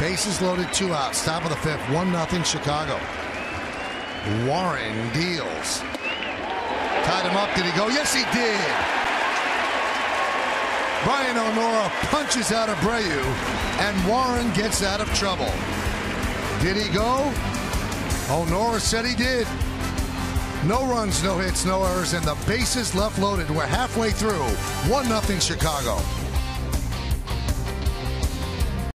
Bases loaded, two outs. Top of the fifth, 1 nothing Chicago. Warren deals. Tied him up. Did he go? Yes, he did. Brian O'Nora punches out Abreu, and Warren gets out of trouble. Did he go? O'Nora said he did. No runs, no hits, no errors, and the bases left loaded. We're halfway through. 1 0 Chicago.